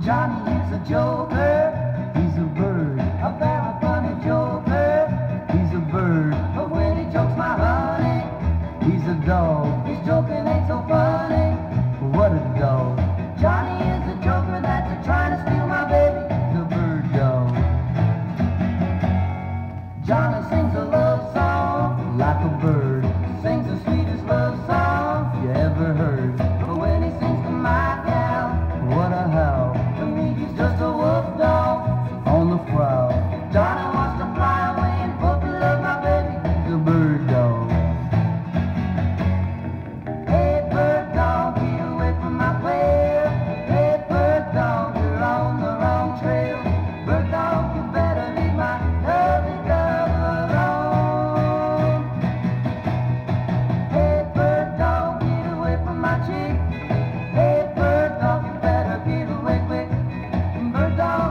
Johnny is a joker. He's a bird. A very funny joker. He's a bird. But when he jokes my honey, he's a dog. He's joking ain't so funny. What a dog. Johnny is a joker that's a trying to steal my baby. The bird dog. Johnny sings a love.